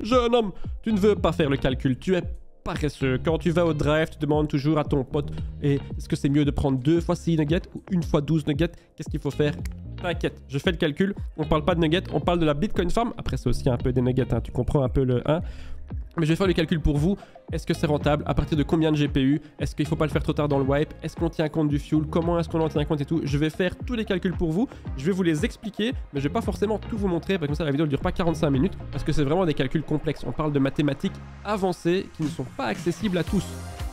Jeune homme, tu ne veux pas faire le calcul, tu es paresseux. Quand tu vas au drive, tu demandes toujours à ton pote est-ce que c'est mieux de prendre deux fois 6 nuggets ou une fois 12 nuggets? Qu'est-ce qu'il faut faire? T'inquiète, je fais le calcul. On parle pas de nuggets, on parle de la Bitcoin Farm. Après, c'est aussi un peu des nuggets, hein, tu comprends un peu le 1. Mais je vais faire le calcul pour vous. Est-ce que c'est rentable? À partir de combien de GPU Est-ce qu'il ne faut pas le faire trop tard dans le wipe? Est-ce qu'on tient compte du fuel? Comment est-ce qu'on en tient compte et tout? Je vais faire tous les calculs pour vous. Je vais vous les expliquer, mais je vais pas forcément tout vous montrer. Parce que comme ça, la vidéo ne dure pas 45 minutes. Parce que c'est vraiment des calculs complexes. On parle de mathématiques avancées qui ne sont pas accessibles à tous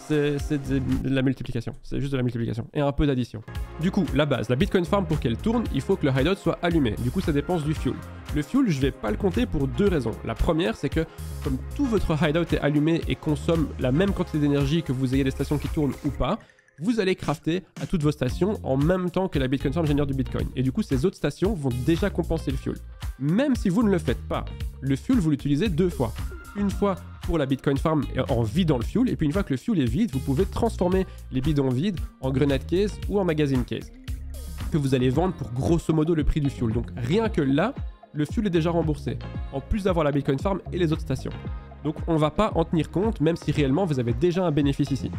c'est de la multiplication. C'est juste de la multiplication. Et un peu d'addition. Du coup, la base, la Bitcoin Farm, pour qu'elle tourne, il faut que le hideout soit allumé. Du coup, ça dépense du fuel. Le fuel, je vais pas le compter pour deux raisons. La première, c'est que comme tout votre hideout est allumé et consomme la même quantité d'énergie que vous ayez des stations qui tournent ou pas, vous allez crafter à toutes vos stations en même temps que la Bitcoin Farm génère du Bitcoin. Et du coup, ces autres stations vont déjà compenser le fuel. Même si vous ne le faites pas, le fuel, vous l'utilisez deux fois. Une fois pour la Bitcoin Farm en vidant le fuel. Et puis une fois que le fuel est vide, vous pouvez transformer les bidons vides en grenade case ou en magazine case. Que vous allez vendre pour grosso modo le prix du fuel. Donc rien que là, le fuel est déjà remboursé. En plus d'avoir la Bitcoin Farm et les autres stations. Donc on va pas en tenir compte, même si réellement vous avez déjà un bénéfice ici.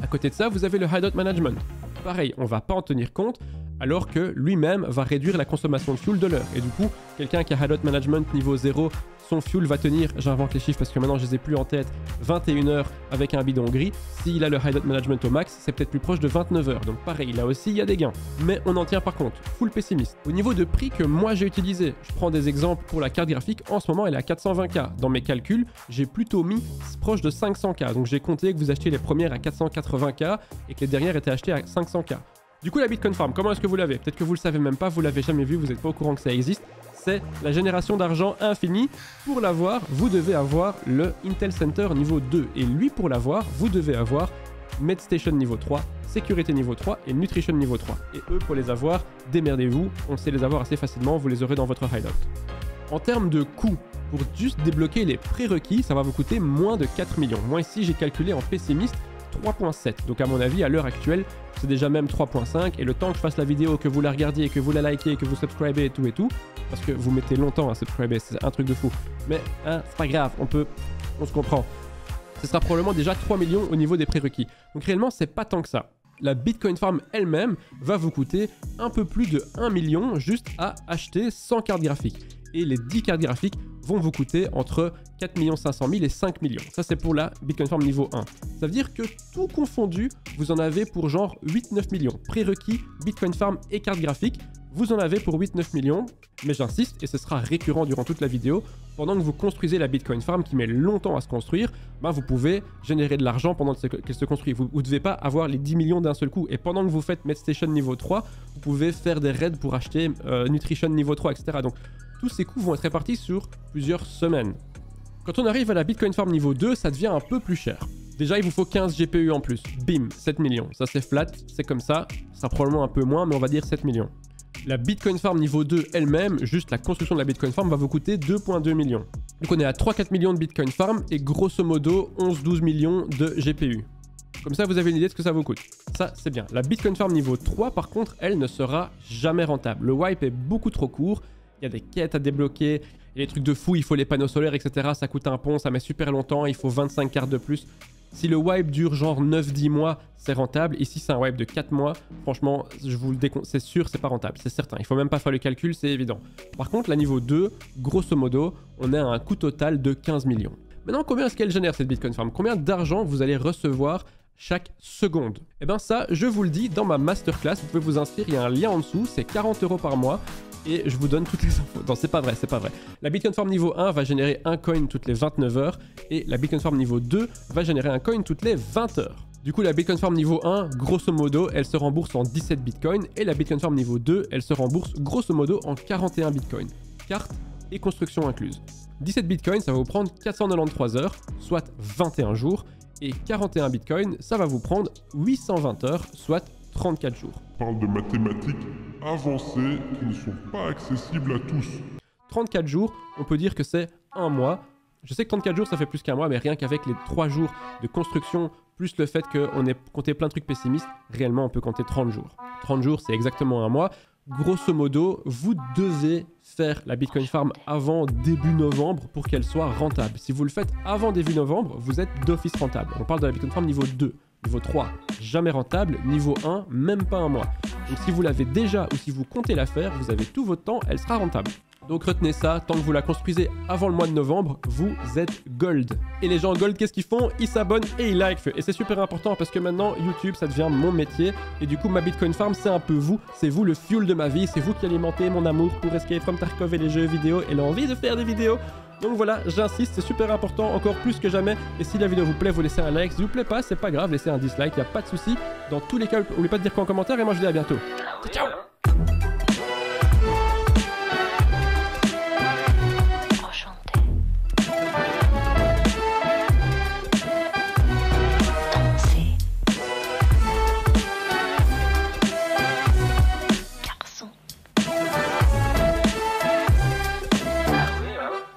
À côté de ça, vous avez le hideout management. Pareil, on va pas en tenir compte, alors que lui-même va réduire la consommation de fuel de l'heure. Et du coup, quelqu'un qui a hideout management niveau 0 son fuel va tenir, j'invente les chiffres parce que maintenant je les ai plus en tête, 21 heures avec un bidon gris. S'il a le hideout management au max, c'est peut-être plus proche de 29 heures. Donc pareil, là aussi il y a des gains. Mais on en tient par contre, full pessimiste. Au niveau de prix que moi j'ai utilisé, je prends des exemples pour la carte graphique, en ce moment elle est à 420K. Dans mes calculs, j'ai plutôt mis proche de 500K. Donc j'ai compté que vous achetiez les premières à 480K et que les dernières étaient achetées à 500K. Du coup, la Bitcoin Farm, comment est-ce que vous l'avez? Peut-être que vous le savez même pas, vous l'avez jamais vu, vous n'êtes pas au courant que ça existe c'est la génération d'argent infinie. Pour l'avoir, vous devez avoir le Intel Center niveau 2. Et lui, pour l'avoir, vous devez avoir MedStation niveau 3, Sécurité niveau 3 et Nutrition niveau 3. Et eux, pour les avoir, démerdez-vous. On sait les avoir assez facilement, vous les aurez dans votre hideout. En termes de coût, pour juste débloquer les prérequis, ça va vous coûter moins de 4 millions. Moi ici, j'ai calculé en pessimiste 3.7. Donc à mon avis, à l'heure actuelle, c'est déjà même 3.5. Et le temps que je fasse la vidéo, que vous la regardiez, que vous la likez, que vous subscribez et tout et tout, parce que vous mettez longtemps à subscriber, c'est un truc de fou. Mais hein, c'est pas grave, on peut, on se comprend. Ce sera probablement déjà 3 millions au niveau des prérequis. Donc réellement, c'est pas tant que ça. La Bitcoin Farm elle-même va vous coûter un peu plus de 1 million juste à acheter sans carte graphique. Et les 10 cartes graphiques vont vous coûter entre 4 500 000 et 5 millions. Ça, c'est pour la Bitcoin Farm niveau 1. Ça veut dire que tout confondu, vous en avez pour genre 8-9 millions. Prérequis, Bitcoin Farm et carte graphique, vous en avez pour 8-9 millions, mais j'insiste, et ce sera récurrent durant toute la vidéo, pendant que vous construisez la Bitcoin Farm qui met longtemps à se construire, ben vous pouvez générer de l'argent pendant qu'elle se construit. Vous ne devez pas avoir les 10 millions d'un seul coup. Et pendant que vous faites MedStation niveau 3, vous pouvez faire des raids pour acheter euh, Nutrition niveau 3, etc. Donc tous ces coûts vont être répartis sur plusieurs semaines. Quand on arrive à la Bitcoin Farm niveau 2, ça devient un peu plus cher. Déjà, il vous faut 15 GPU en plus. Bim, 7 millions. Ça, c'est flat, c'est comme ça. Ça sera probablement un peu moins, mais on va dire 7 millions. La Bitcoin Farm niveau 2 elle-même, juste la construction de la Bitcoin Farm, va vous coûter 2,2 millions. Donc on est à 3-4 millions de Bitcoin Farm et grosso modo 11-12 millions de GPU. Comme ça, vous avez une idée de ce que ça vous coûte. Ça, c'est bien. La Bitcoin Farm niveau 3, par contre, elle ne sera jamais rentable. Le wipe est beaucoup trop court. Il y a des quêtes à débloquer. A des trucs de fou, il faut les panneaux solaires, etc. Ça coûte un pont, ça met super longtemps. Il faut 25 cartes de plus. Si le wipe dure genre 9-10 mois, c'est rentable. Ici, c'est un wipe de 4 mois. Franchement, je vous le c'est sûr, c'est pas rentable, c'est certain. Il faut même pas faire le calcul, c'est évident. Par contre, la niveau 2, grosso modo, on à un coût total de 15 millions. Maintenant, combien est-ce qu'elle génère cette Bitcoin Farm? Combien d'argent vous allez recevoir chaque seconde? Et eh bien ça, je vous le dis dans ma masterclass, vous pouvez vous inscrire, il y a un lien en dessous, c'est 40 euros par mois et je vous donne toutes les infos. Non, c'est pas vrai, c'est pas vrai. La Bitcoin Farm niveau 1 va générer un coin toutes les 29 heures et la Bitcoin Farm niveau 2 va générer un coin toutes les 20 heures. Du coup, la Bitcoin Farm niveau 1, grosso modo, elle se rembourse en 17 Bitcoin et la Bitcoin Farm niveau 2, elle se rembourse grosso modo en 41 Bitcoin. Carte et construction incluse. 17 Bitcoin, ça va vous prendre 493 heures, soit 21 jours, et 41 Bitcoin, ça va vous prendre 820 heures, soit 34 jours. Parle de mathématiques avancées qui ne sont pas accessibles à tous. 34 jours, on peut dire que c'est un mois. Je sais que 34 jours, ça fait plus qu'un mois, mais rien qu'avec les 3 jours de construction, plus le fait qu'on ait compté plein de trucs pessimistes, réellement, on peut compter 30 jours. 30 jours, c'est exactement un mois. grosso modo, vous devez faire la Bitcoin Farm avant début novembre pour qu'elle soit rentable. Si vous le faites avant début novembre, vous êtes d'office rentable. On parle de la Bitcoin Farm niveau 2. Niveau 3, jamais rentable. Niveau 1, même pas un mois. Donc si vous l'avez déjà ou si vous comptez la faire, vous avez tout votre temps, elle sera rentable. Donc retenez ça, tant que vous la construisez avant le mois de novembre, vous êtes gold. Et les gens gold, qu'est-ce qu'ils font? Ils s'abonnent et ils like. Et c'est super important parce que maintenant, YouTube, ça devient mon métier. Et du coup, ma Bitcoin Farm, c'est un peu vous. C'est vous le fuel de ma vie. C'est vous qui alimentez mon amour pour Escape from Tarkov et les jeux vidéo et l'envie de faire des vidéos. Donc voilà, j'insiste, c'est super important, encore plus que jamais. Et si la vidéo vous plaît, vous laissez un like. Si vous plaît pas, c'est pas grave, laissez un dislike, y a pas de souci. Dans tous les cas, n'oubliez pas de dire quoi en commentaire et moi je vous dis à bientôt. Ciao